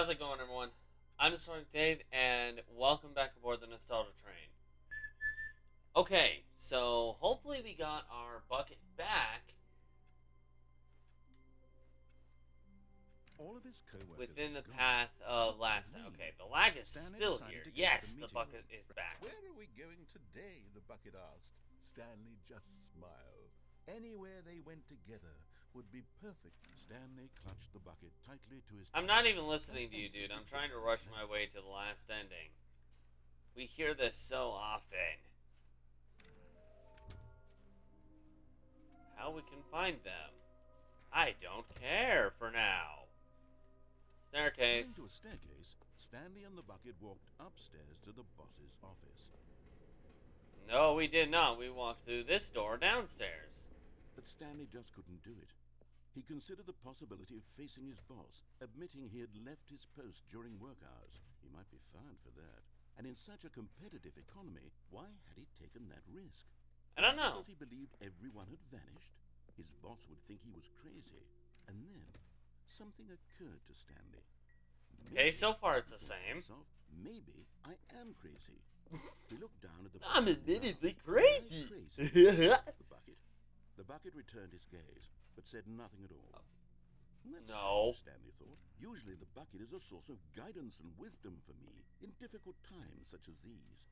How's it going, everyone? I'm Sonic Dave, and welcome back aboard the Nostalgia Train. Okay, so hopefully we got our bucket back All of his within the path of last time. Okay, the lag is still here. to go to Yes, the bucket is back. Where are we going today? The bucket asked. Stanley just smiled. Anywhere they went together would be perfect. Stanley clutched the bucket tightly to his. I'm not even listening to you, dude. I'm trying to rush my way to the last ending. We hear this so often. How we can find them? I don't care for now. Staircase. to a staircase, Stanley and the bucket walked upstairs to the boss's office. No, we did not. We walked through this door downstairs. But Stanley just couldn't do it. He considered the possibility of facing his boss, admitting he had left his post during work hours. He might be fired for that. And in such a competitive economy, why had he taken that risk? I don't know. Because he believed everyone had vanished? His boss would think he was crazy. And then, something occurred to Stanley. Okay, so far it's the he thought to same. Maybe I am crazy. He looked down at the I'm admittedly crazy. crazy? the bucket. The bucket returned his gaze, but said nothing at all. That's No. Stanley thought. Usually the bucket is a source of guidance and wisdom for me in difficult times such as these.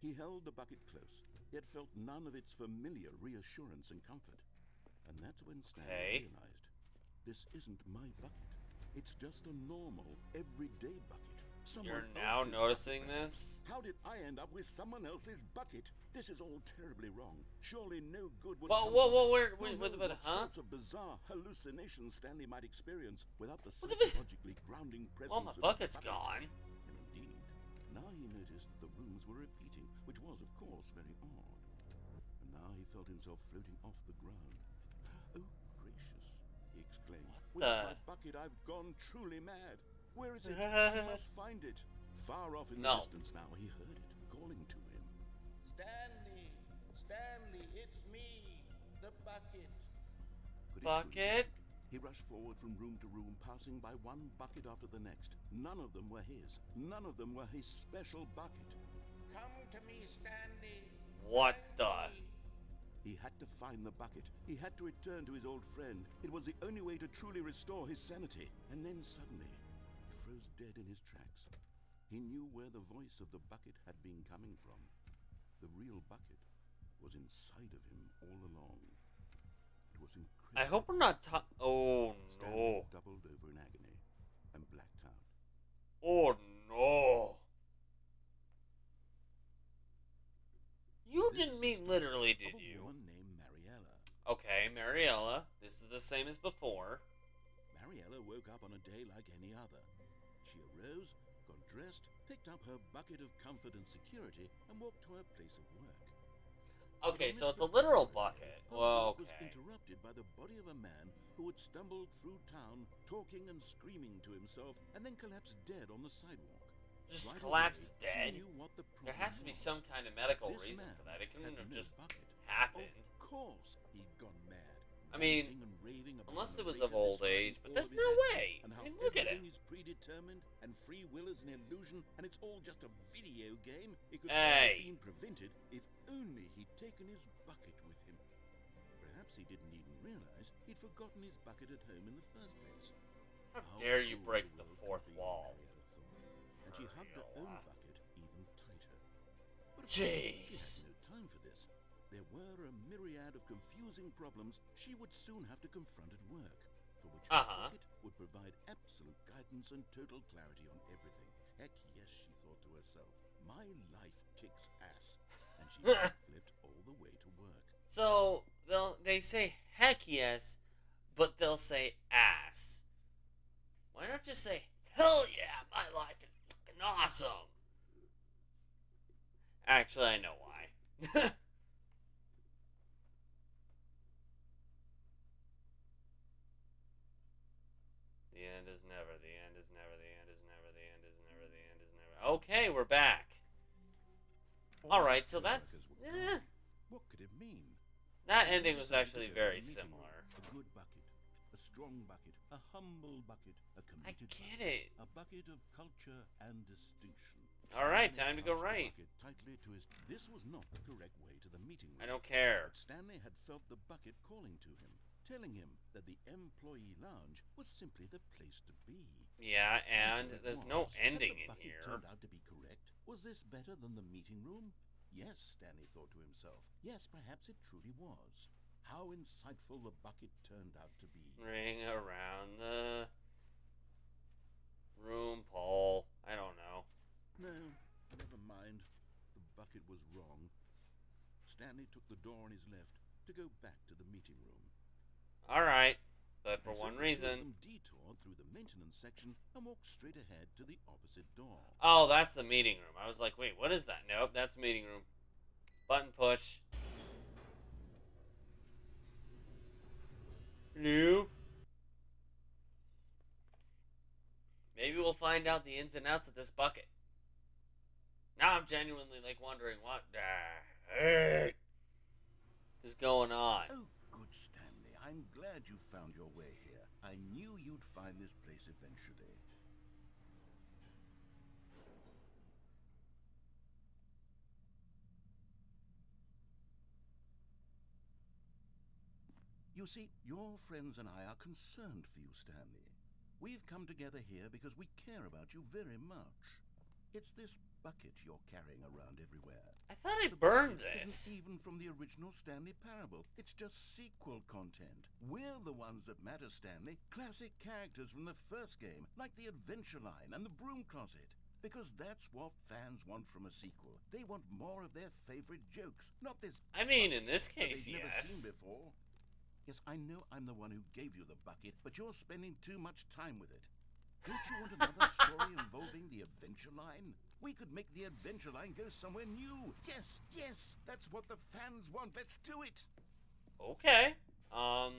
He held the bucket close, yet felt none of its familiar reassurance and comfort. And that's when Stanley Okay. realized this isn't my bucket. It's just a normal, everyday bucket. Someone You're now noticing bucket. this? How did I end up with someone else's bucket? This is all terribly wrong. Surely no good would Whoa, come whoa, whoa, where- Who wait, wait, knows wait, what huh? sorts of bizarre hallucinations Stanley might experience without the psychologically grounding presence Well, my of a bucket's gone. And indeed, now he noticed the rooms were repeating, which was, of course, very odd. And now he felt himself floating off the ground. Oh, gracious, he exclaimed. What With the- my bucket, I've gone truly mad. Where is it? I must find it. Far off in No. the distance now, he heard it calling to him. Stanley, Stanley, it's me, the bucket. Could it truly be? Bucket? He rushed forward from room to room, passing by one bucket after the next. None of them were his. None of them were his special bucket. Come to me, Stanley. What Find the- He had to find the bucket. He had to return to his old friend. It was the only way to truly restore his sanity. And then suddenly, he froze dead in his tracks. He knew where the voice of the bucket had been coming from. The real bucket was inside of him all along. It was incredible. I hope we're not ta- Oh, Stanley no. doubled over in agony and blacked out. Oh, no. You This didn't mean literally, did you? woman named Mariella. Okay, Mariella. This is the same as before. Mariella woke up on a day like any other. She arose, dressed, picked up her bucket of comfort and security, and walked to her place of work. Okay, so it's a literal bucket. Well, work was interrupted by the body of a man who had stumbled through town, talking and screaming to himself, and then collapsed dead on the sidewalk. Just Right collapsed away, dead? the There has to be some kind of medical reason for that. It couldn't have just bucket. happened. Of course, he'd gone. I mean, ranting and raving about unless it was of old age, but there's no way. I mean, look at everything him. predetermined, and free will is an illusion, and it's all just a video game. It could Hey. have been prevented if only he'd taken his bucket with him. Perhaps he didn't even realize he'd forgotten his bucket at home in the first place. How How dare you break the fourth wall? And she hugged her own bucket even tighter. But Jeez. had no time for this. There were a myriad of confusing problems she would soon have to confront at work, for which her Uh-huh. bucket would provide absolute guidance and total clarity on everything. Heck yes, she thought to herself. My life kicks ass. And she flipped all the way to work. So they'll they say heck yes, but they'll say ass. Why not just say hell yeah? My life is fucking awesome. Actually, I know why. the end is never. The end is never. The end is never. The end is never. The end is never. Okay, we're back. All right, so that's eh, What could it mean? that ending was actually very the meeting room. similar. A good bucket, a strong bucket, a humble bucket, a I committed I get it. a bucket of culture and distinction. All right, time to go right. tightly to his. This was not the correct way to the meeting. I don't care. Stanley had felt the bucket calling to him, telling him that the employee lounge was simply the place to be. Yeah, and there's no ending in here. Turned out to be correct. Was this better than the meeting room? Yes, Stanley thought to himself. Yes, perhaps it truly was. How insightful the bucket turned out to be. Ring around the room, Paul. I don't know. No, never mind. The bucket was wrong. Stanley took the door on his left to go back to the meeting room. All right, but for one the two of reason. them through the maintenance section and walked straight ahead to the opposite door. Oh, that's the meeting room. I was like, wait, what is that? Nope, that's meeting room. Button push. New. Maybe we'll find out the ins and outs of this bucket. Now I'm genuinely like wondering what the heck is going on. Oh, good, Stanley. I'm glad you found your way here. I knew you'd find this place eventually. You see, your friends and I are concerned for you, Stanley. We've come together here because we care about you very much. It's this bucket you're carrying around everywhere. I thought I burned this. Isn't even from the original Stanley Parable. It's just sequel content. We're the ones that matter, Stanley. Classic characters from the first game, like the Adventure Line and the Broom Closet. Because that's what fans want from a sequel. They want more of their favorite jokes, not this. I mean, in this case, they've never yes. seen before. Yes, I know I'm the one who gave you the bucket, but you're spending too much time with it. Don't you want another story involving the Adventure Line? We could make the Adventure Line go somewhere new. Yes, yes, that's what the fans want. Let's do it. Okay. Um,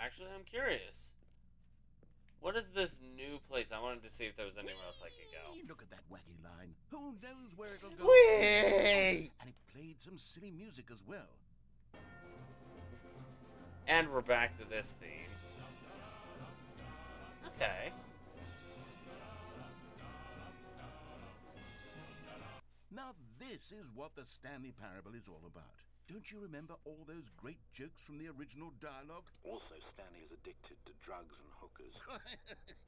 actually, I'm curious. What is this new place? I wanted to see if there was anywhere else I could go. Look at that wacky line. Who knows where it'll go? Whee! And it played some silly music as well. And we're back to this theme. Okay. Now this is what the Stanley Parable is all about. Don't you remember all those great jokes from the original dialogue? Also, Stanley is addicted to drugs and hookers.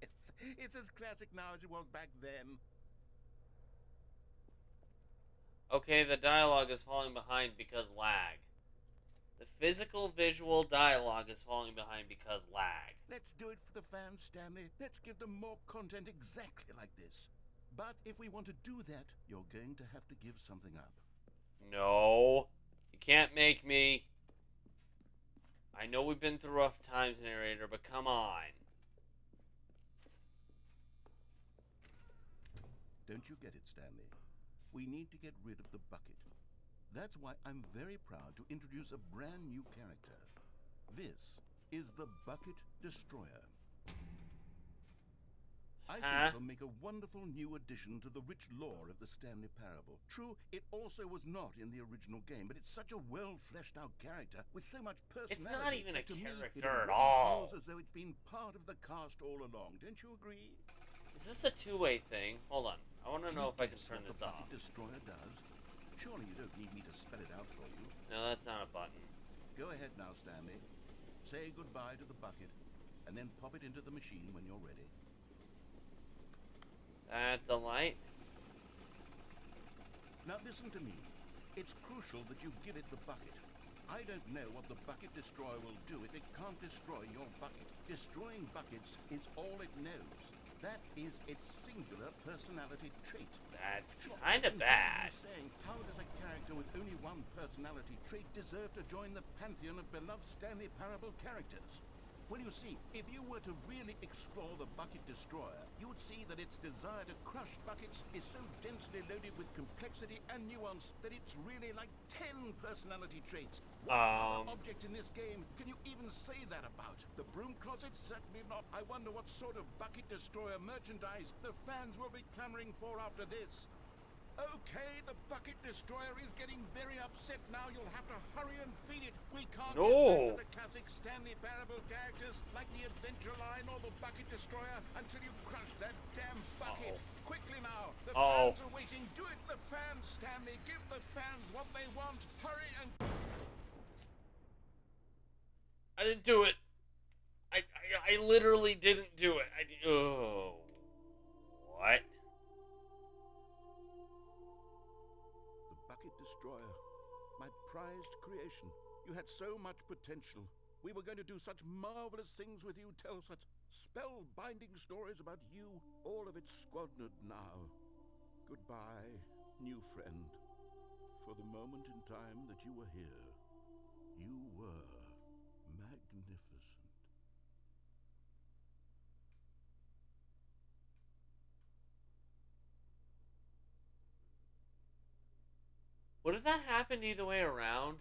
yes, it's as classic now as it was back then. Okay, the dialogue is falling behind because lag. The physical visual dialogue is falling behind because lag. Let's do it for the fans, Stanley. Let's give them more content exactly like this. But if we want to do that, you're going to have to give something up. No. You can't make me. I know we've been through rough times, narrator, but come on. Don't you get it, Stanley? We need to get rid of the bucket. That's why I'm very proud to introduce a brand new character. This is the Bucket Destroyer. I think Huh? it'll make a wonderful new addition to the rich lore of the Stanley Parable. True, it also was not in the original game, but it's such a well fleshed out character with so much personality. It's not even a to me, character at already all. Feels as though it's been part of the cast all along. Don't you agree? Is this a two way thing? Hold on. I want to know if I can turn this off. Destroyer does. Surely you don't need me to spell it out for you. No, that's not a button. Go ahead now, Stanley. Say goodbye to the bucket, and then pop it into the machine when you're ready. That's a light. Now listen to me. It's crucial that you give it the bucket. I don't know what the bucket destroyer will do if it can't destroy your bucket. Destroying buckets is all it knows. That is its singular personality trait. That's kind of and what are bad. Saying, how does a character with only one personality trait deserve to join the pantheon of beloved Stanley Parable characters? Well, you see, if you were to really explore the Bucket Destroyer, you would see that its desire to crush buckets is so densely loaded with complexity and nuance that it's really like ten personality traits. What Um. object in this game can you even say that about? The broom closet? Certainly not. I wonder what sort of Bucket Destroyer merchandise the fans will be clamoring for after this. Okay, the bucket destroyer is getting very upset now. You'll have to hurry and feed it. We can't No. get back to the classic Stanley Parable characters like the Adventure Line or the Bucket Destroyer until you crush that damn bucket. Uh-oh. Quickly now. The Uh-oh. fans are waiting. Do it, the fans, Stanley. Give the fans what they want. Hurry and I didn't do it. I, I, I literally didn't do it. I oh. What? Prized creation. You had so much potential. We were going to do such marvelous things with you, tell such spellbinding stories about you. All of it squandered now. Goodbye, new friend. For the moment in time that you were here, you were magnificent. What if that happened either way around?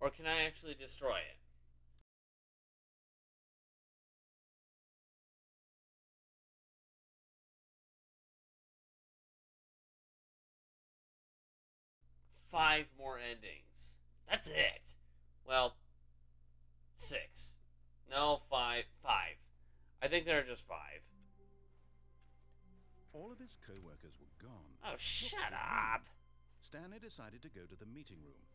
Or can I actually destroy it? Five more endings. That's it. Well, six. No, five. Five. I think there are just five. All of his co-workers were gone. Oh, shut up. Stanley decided to go to the meeting room.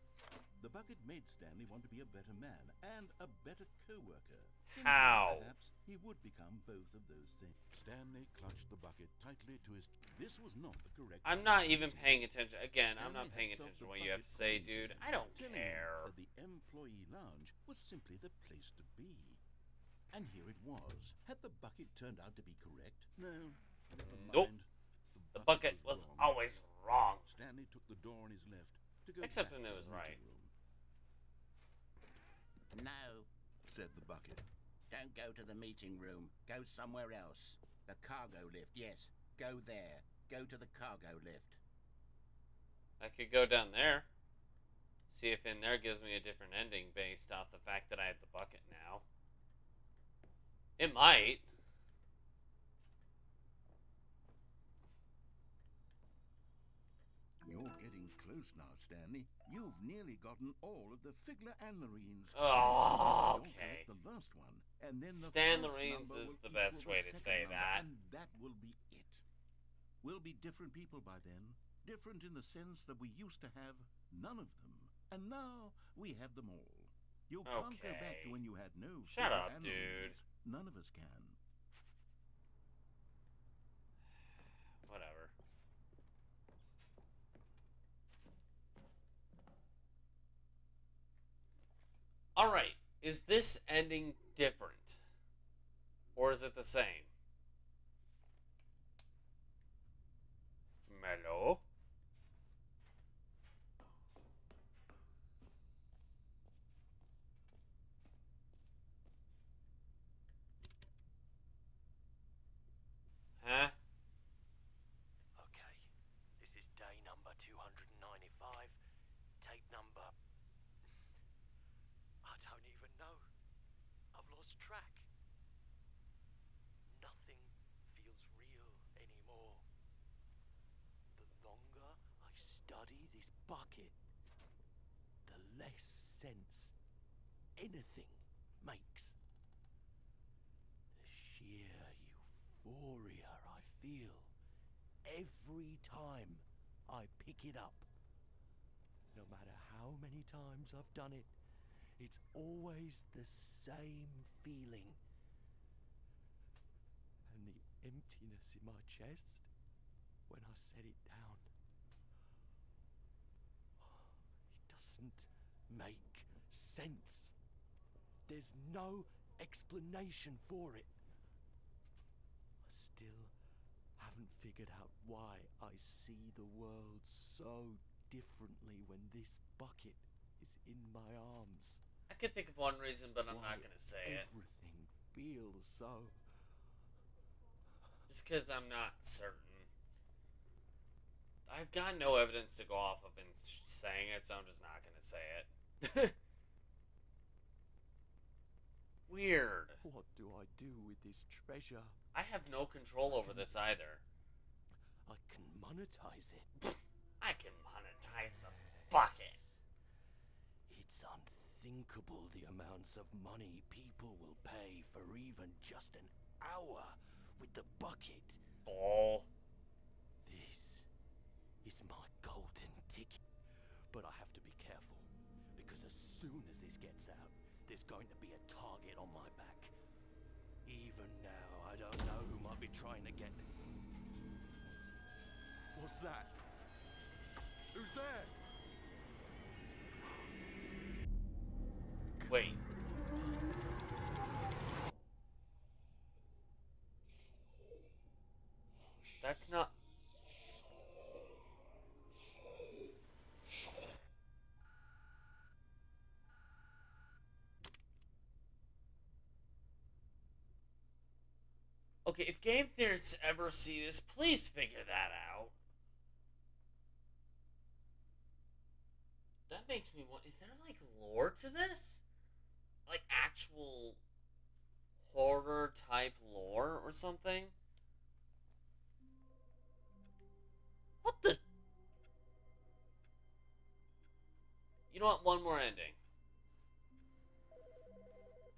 The bucket made Stanley want to be a better man and a better co-worker. How? Perhaps he would become both of those things. Stanley clutched the bucket tightly to his. This was not the correct. I'm not even paying attention. Again, I'm not paying attention to what you have to say, dude. I don't care. the employee lounge was simply the place to be. And here it was. Had the bucket turned out to be correct? No. Never Nope. The bucket was wrong. always wrong. Stanley took the door on his left to go Except back when it was right. meeting room. No, Said the bucket. don't go to the meeting room. Go somewhere else. The cargo lift, yes. Go there. Go to the cargo lift. I could go down there. See if in there gives me a different ending based off the fact that I have the bucket now. It might. You're getting close now, Stanley. You've nearly gotten all of the figurines. Oh, okay. the last one, and then the Stan Loreen's is the best way to say number, that. And that will be it. We'll be different people by then. Different in the sense that we used to have none of them, and now we have them all. You can't go back to when you had no. Shut up, dude. Marines. None of us can. Whatever. Alright. Is this ending different? Or is it the same? Mellow? Huh? Okay, this is day number 295. Tape number. I don't even know. I've lost track. Nothing feels real anymore. The longer I this bucket, the less sense anything makes. The sheer euphoria I feel every time I pick it up. No matter how many times I've done it, it's always the same feeling. And the emptiness in my chest when I set it down. It doesn't make sense. There's no explanation for it. I still haven't figured out why I see the world so differently when this bucket is in my arms. I could think of one reason, but I'm Why not gonna say it. Everything feels so. Just because I'm not certain. I've got no evidence to go off of in saying it, so I'm just not gonna say it. Weird. What do I do with this treasure? I have no control over this either. I can monetize it. I can monetize the bucket. It's unthinkable the amounts of money people will pay for even just an hour with the bucket. Bull. Is my golden ticket. But I have to be careful, because as soon as this gets out, there's going to be a target on my back. Even now, I don't know who might be trying to get. What's that? Who's there? Wait. That's not. Okay, if game theorists ever see this, please figure that out. That makes me want. Is there like lore to this? Like actual horror type lore or something? What the? You know what? One more ending.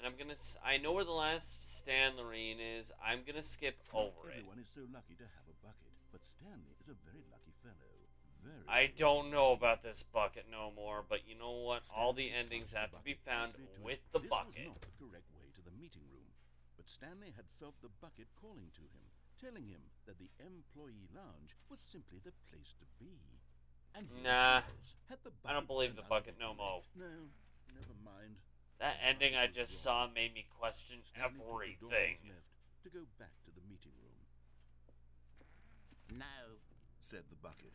And I'm gonna. I know where the last Stan Loreen is. I'm gonna skip over it. Everyone is so lucky to have a bucket, but Stanley is a very lucky fellow. Very. I don't know about this bucket no more, but you know what? All the endings have the to be found with it. the this bucket. was not the correct way to the meeting room, but Stanley had felt the bucket calling to him, telling him that the employee lounge was simply the place to be. And Nah. was. I don't believe the bucket no more. No, never mind. That ending I just saw made me question Stanley took the door on his everything. left to go back to the meeting room, No, said the bucket.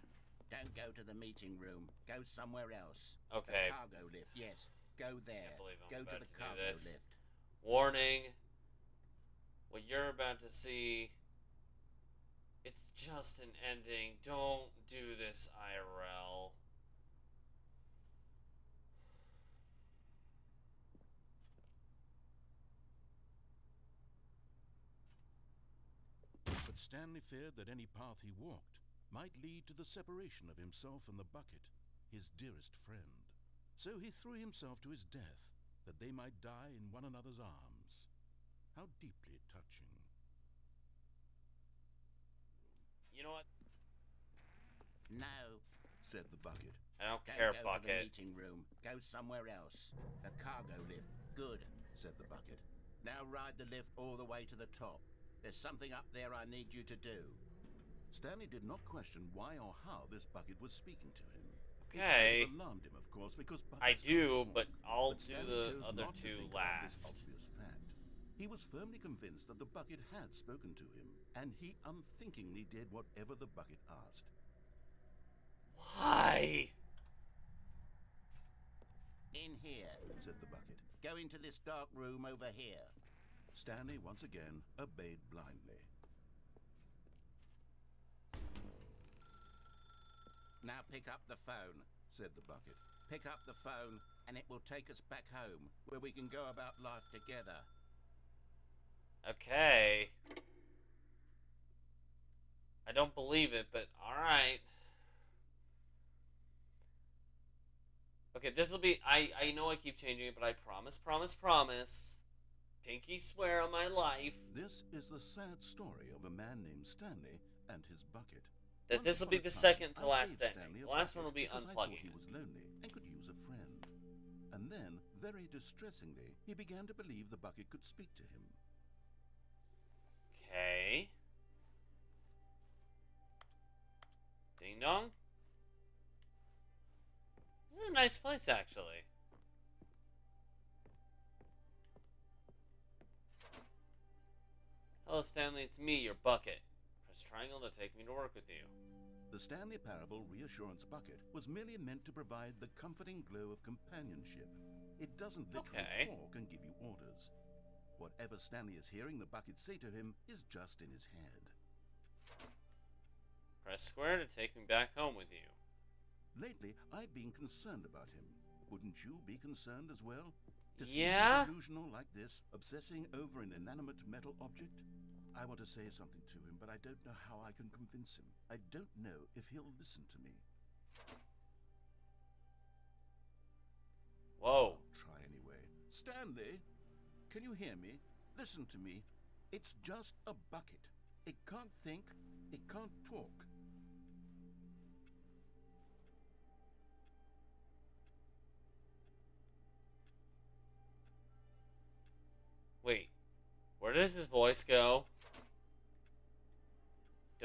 don't go to the meeting room. Go somewhere else. Okay. The cargo lift, yes. Go there. believe I'm go about to the to do cargo this. lift. Warning. What you're about to see. It's just an ending. Don't do this, IRL. But Stanley feared that any path he walked might lead to the separation of himself and the bucket, his dearest friend. So he threw himself to his death, that they might die in one another's arms. How deeply touching. You know what? No, Said the bucket. I don't don't care, go to the meeting room. Go somewhere else. The cargo lift. Good. Said the bucket. Now ride the lift all the way to the top. There's something up there I need you to do. Stanley did not question why or how this bucket was speaking to him. Okay. sort of alarmed him, of course, because I do, but. I'll But do the other two think about this last. fact. He was firmly convinced that the bucket had spoken to him, and he unthinkingly did whatever the bucket asked. Why? In here. Said the bucket. Go into this dark room over here. Stanley once again obeyed blindly. Now pick up the phone. Said the bucket. Pick up the phone, and it will take us back home, where we can go about life together. Okay. I don't believe it, but alright. Okay, this will be. I, I know I keep changing it, but I promise, promise, promise. Pinky swear on my life This is the sad story of a man named Stanley and his bucket. that this will be the second to last ending. The last one will be because I thought unplugging he was lonely and could use a friend. And then, very distressingly, he began to believe the bucket could speak to him. Okay. Ding dong. This is a nice place, actually. Hello, Stanley. It's me, your bucket. Press triangle to take me to work with you. The Stanley Parable Reassurance Bucket was merely meant to provide the comforting glow of companionship. It doesn't literally Okay. talk and give you orders. Whatever Stanley is hearing the bucket say to him is just in his head. Press square to take me back home with you. Lately, I've been concerned about him. Wouldn't you be concerned as well? To see Yeah? him delusional like this, obsessing over an inanimate metal object? I want to say something to him, but I don't know how I can convince him. I don't know if he'll listen to me. Whoa. I'll try anyway. Stanley, can you hear me? Listen to me. It's just a bucket. It can't think, it can't talk. Wait. Where does his voice go?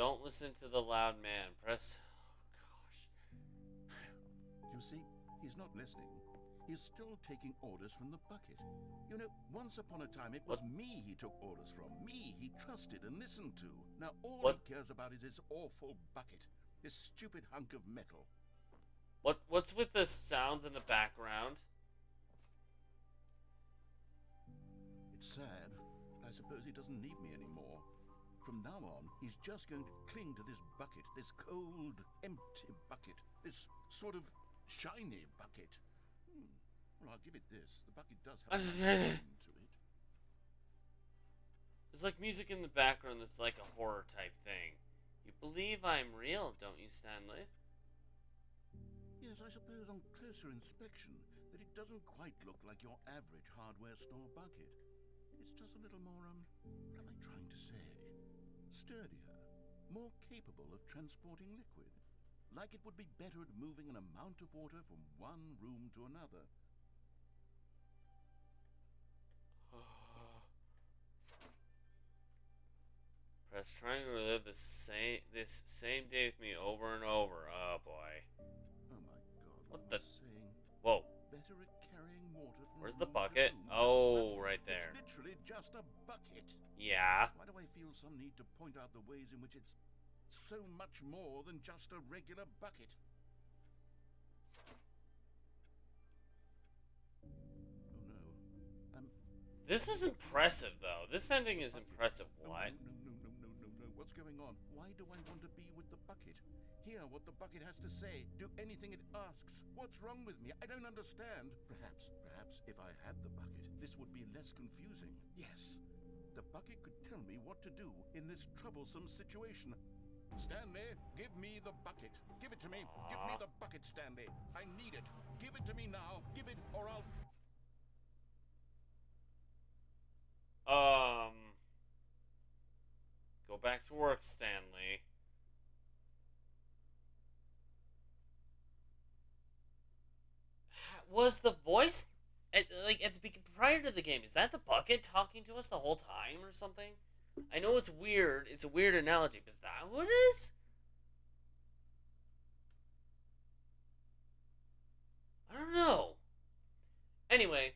Don't listen to the loud man. Press. Oh, gosh. You see, he's not listening. He's still taking orders from the bucket. You know, once upon a time it was What? me he took orders from. Me he trusted and listened to. Now all What? he cares about is his awful bucket. This stupid hunk of metal. What What's with the sounds in the background? It's sad, but I suppose he doesn't need me anymore. From now on, he's just going to cling to this bucket, this cold, empty bucket, this sort of shiny bucket. Hmm. Well, I'll give it this. The bucket does have a to it. There's like music in the background that's like a horror type thing. You believe I'm real, don't you, Stanley? Yes, I suppose on closer inspection that it doesn't quite look like your average hardware store bucket. It's just a little more, um, what am I trying to say? Sturdier, more capable of transporting liquid. Like it would be better at moving an amount of water from one room to another. Press trying to relive the same this same day with me over and over. Oh boy. Oh my god, What what, the-? Whoa. Better at water from Where's the bucket? Oh, right there. It's literally just a bucket. Yeah. Why do I feel some need to point out the ways in which it's so much more than just a regular bucket? Oh no. Um, This is impressive though. This ending is impressive. What? No, no, no, no, no, no. What's going on? Why do I want to be with the bucket? Hear what the bucket has to say. Do anything it asks. What's wrong with me? I don't understand. Perhaps, perhaps if I had the bucket, this would be less confusing. Yes. The bucket could tell me what to do in this troublesome situation. Stanley, give me the bucket. Give it to me. Give me the bucket, Stanley. I need it. Give it to me now. Give it, or I'll. Um. Go back to work, Stanley. Was the voice at, like at the prior to the game? Is that the bucket talking to us the whole time or something? I know it's weird. It's a weird analogy, but is that who it is? I don't know. Anyway,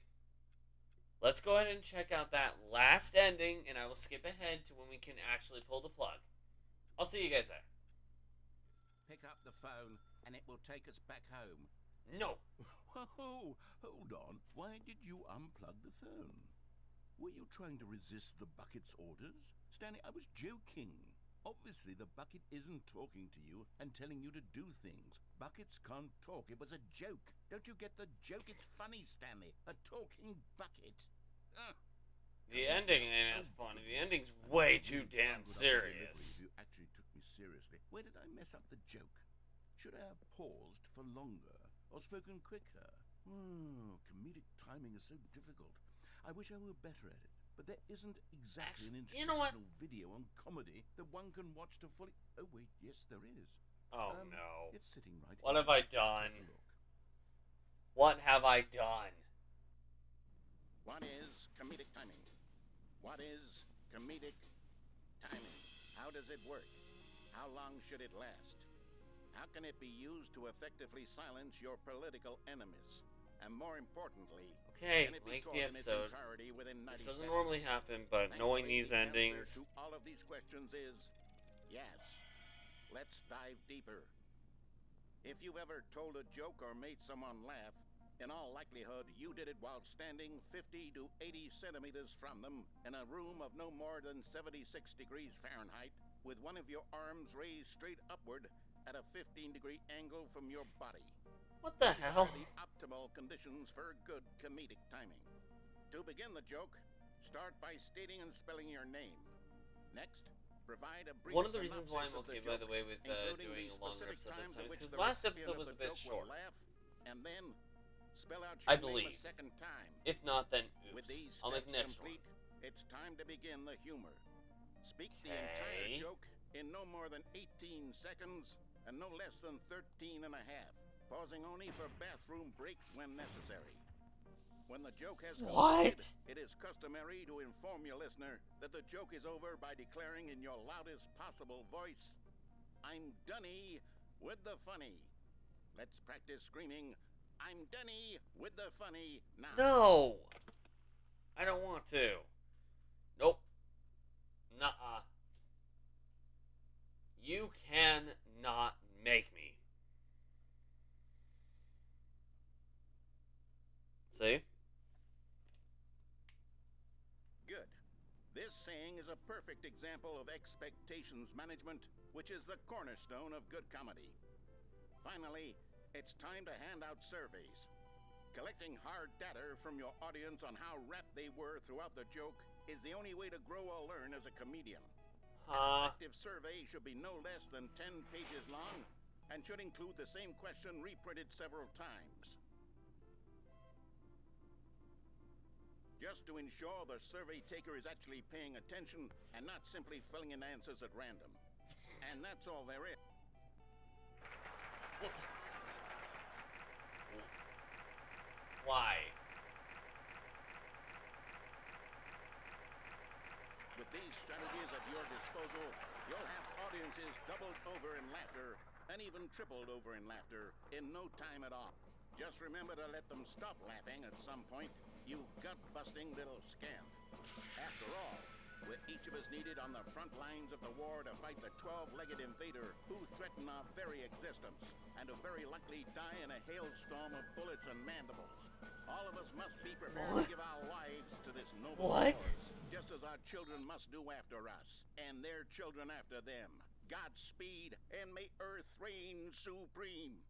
let's go ahead and check out that last ending, and I will skip ahead to when we can actually pull the plug. I'll see you guys there. Pick up the phone and it will take us back home. No. Whoa, hold on. Why did you unplug the phone? Were you trying to resist the bucket's orders? Stanley, I was joking. Obviously, the bucket isn't talking to you and telling you to do things. Buckets can't talk. It was a joke. Don't you get the joke? It's funny, Stanley. A talking bucket. Ugh. The ending ain't as funny. The ending's way too damn I would have serious. You actually took me seriously. Where did I mess up the joke? Should I have paused for longer or spoken quicker? Hmm, comedic timing is so difficult. I wish I were better at it. But there isn't exactly an Actu- you know what? instructional video on comedy that one can watch to fully. Oh wait, yes, there is. Oh Um, no. It's sitting right. What here. have I Let's take a done? look. What have I done? What is comedic timing? What is comedic timing? How does it work? How long should it last? How can it be used to effectively silence your political enemies? And more importantly, Okay, can it be lengthy told in its episode. entirety within 90 This doesn't seconds? normally happen, but knowing these the endings, to all of these questions is yes. Let's dive deeper. If you've ever told a joke or made someone laugh, in all likelihood you did it while standing 50 to 80 centimeters from them in a room of no more than 76 degrees Fahrenheit, with one of your arms raised straight upward at a 15 degree angle from your body what the hell? the optimal conditions for good comedic timing. To begin the joke, start by stating and spelling your name. Next, provide a brief One of the reasons why I'm okay, the by joke, the way, with uh, doing the a longer episode this time is because the last episode was a bit short. laugh, and then spell out I your name believe. a second time. If not, then With oops. these I'll make steps next complete, one. it's time to begin the humor. Speak the entire joke in no more than 18 seconds and no less than 13 and a half, pausing only for bathroom breaks when necessary. When the joke has What? it is customary to inform your listener that the joke is over by declaring in your loudest possible voice, I'm Dunny with the funny. Let's practice screaming, I'm Dunny with the funny now. No! I don't want to. Nope. Nuh-uh. You can not make me. See? Good. This saying is a perfect example of expectations management, which is the cornerstone of good comedy. Finally, it's time to hand out surveys. Collecting hard data from your audience on how rapt they were throughout the joke is the only way to grow or learn as a comedian. Huh? Active survey should be no less than 10 pages long and should include the same question reprinted several times. Just to ensure the survey taker is actually paying attention and not simply filling in answers at random. And that's all there is. Why? With these strategies at your disposal, you'll have audiences doubled over in laughter and even tripled over in laughter in no time at all. Just remember to let them stop laughing at some point, you gut-busting little scamp. After all, with each of us needed on the front lines of the war to fight the 12-legged invader who threaten our very existence, and who very likely die in a hailstorm of bullets and mandibles. All of us must be prepared What? to give our lives to this noble What? Just as our children must do after us, and their children after them. Godspeed, and may Earth reign supreme.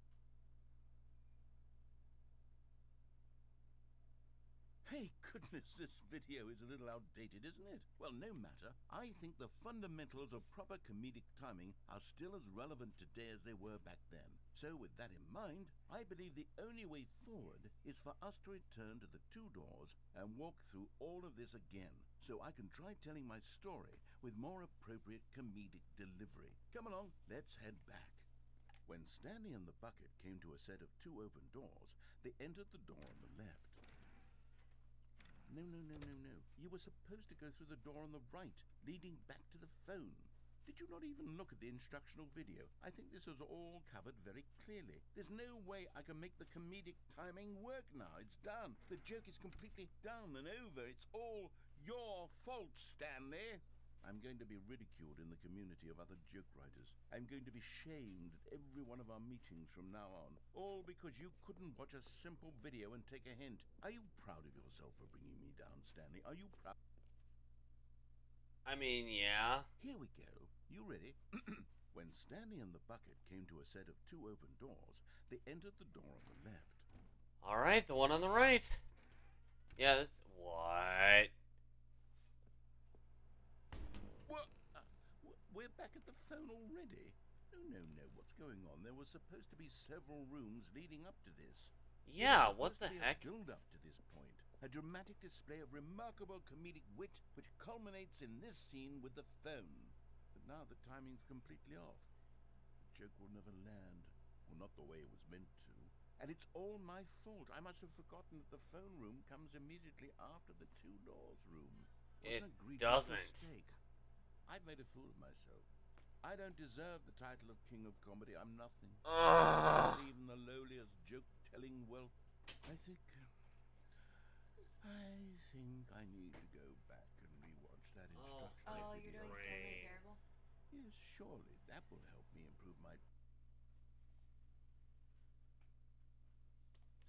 Hey, goodness, this video is a little outdated, isn't it? Well, no matter. I think the fundamentals of proper comedic timing are still as relevant today as they were back then. So, with that in mind, I believe the only way forward is for us to return to the two doors and walk through all of this again, so I can try telling my story with more appropriate comedic delivery. Come along, let's head back. When Stanley and the bucket came to a set of two open doors, they entered the door on the left. No, no, no, no, no. You were supposed to go through the door on the right, leading back to the phone. Did you not even look at the instructional video? I think this is all covered very clearly. There's no way I can make the comedic timing work now. It's done. The joke is completely done and over. It's all your fault, Stanley. I'm going to be ridiculed in the community of other joke writers. I'm going to be shamed at every one of our meetings from now on. All because you couldn't watch a simple video and take a hint. Are you proud of yourself for bringing me down, Stanley? Are you proud? I mean, yeah. Here we go. You ready? when Stanley and the bucket came to a set of two open doors, they entered the door on the left. All right, the one on the right. Yeah. This, what? What? We're back at the phone already? No, no, no. What's going on? There were supposed to be several rooms leading up to this. Yeah. What the heck? A build-up to this point. A dramatic display of remarkable comedic wit, which culminates in this scene with the phone. But now the timing's completely off. The joke will never land, or not the way it was meant to. And it's all my fault. I must have forgotten that the phone room comes immediately after the two doors room. It doesn't. Mistake. I've made a fool of myself. I don't deserve the title of King of Comedy. I'm nothing. Ugh. Not even the lowliest joke-telling. Well, I think. Uh, I think I need to go back and rewatch that Oh, instructional Oh, you're doing Stanley Great. Parable? Yes, surely that will help me improve my.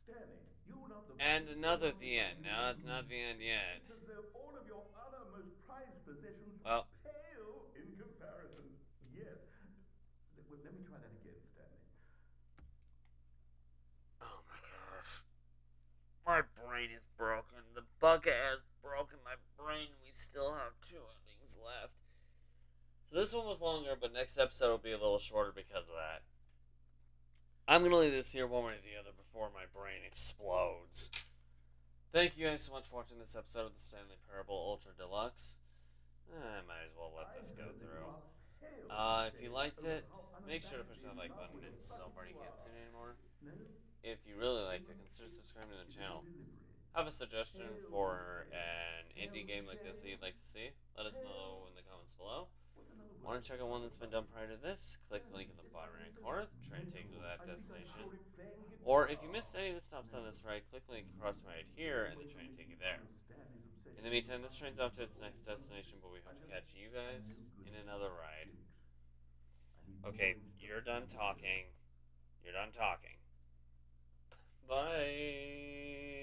Stanley, you not the And another at the end. No, it's not the end yet. As though all of your other most prized possessions Well. pale in comparison. Yes. Let, well, let me try that again, Stanley. Oh my gosh. My brain is broken. The bucket has broken my brain. We still have two endings left. So this one was longer, but next episode will be a little shorter because of that. I'm gonna leave this here one way or the other before my brain explodes. Thank you guys so much for watching this episode of the Stanley Parable Ultra Deluxe. Eh, I might as well let this go through. Uh, if you liked it, make sure to push that like button. It's so far you can't see it anymore. If you really liked it, consider subscribing to the channel. Have a suggestion for an indie game like this that you'd like to see? Let us know in the comments below. Want to check out one that's been done prior to this? Click the link in the bottom right corner. Try and take you to that destination. Or if you missed any of the stops on this ride, click the link across right here and the train take you there. In the meantime, this train's off to its next destination, but we hope to catch you guys in another ride. Okay, you're done talking. You're done talking. Bye.